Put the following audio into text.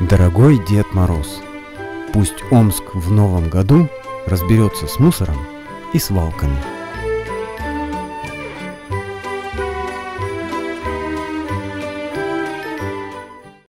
Дорогой Дед Мороз, пусть Омск в новом году разберется с мусором и свалками.